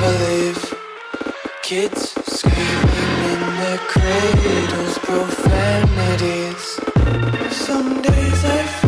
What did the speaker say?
believe kids screaming in their cradles, profanities. Some days I.